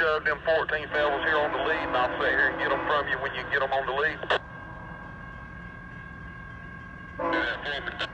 shove them 14 fellas here on the lead, and I'll sit here and get them from you when you get them on the lead. Do that for me.